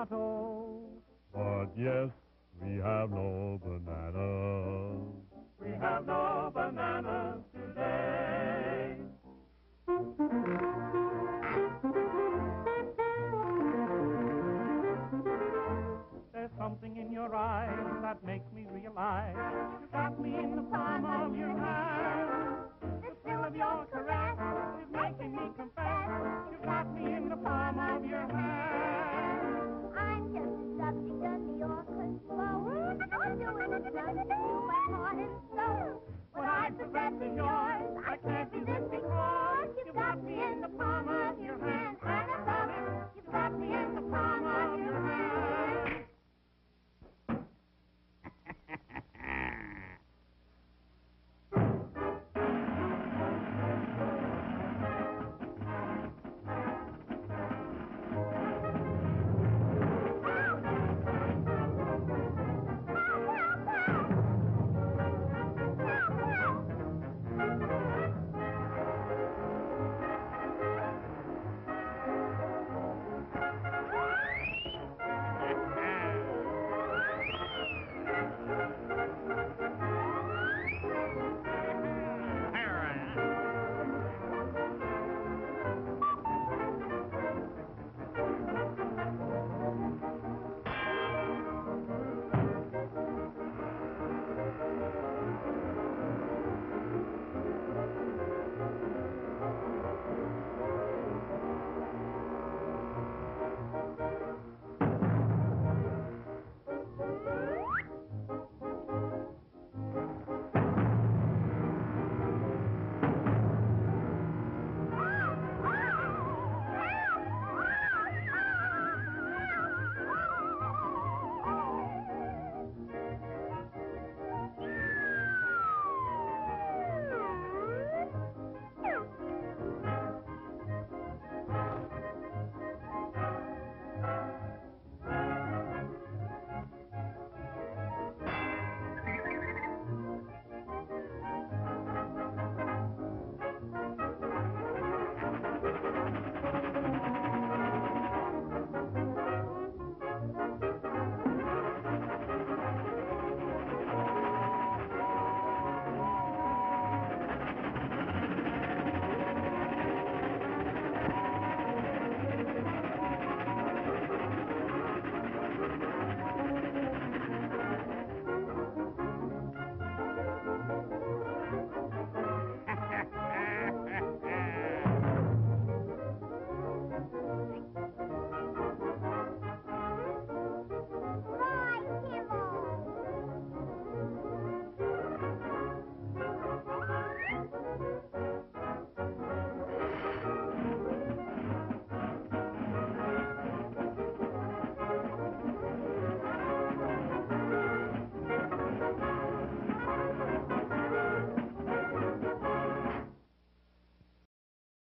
But yes, we have no bananas. We have no bananas today.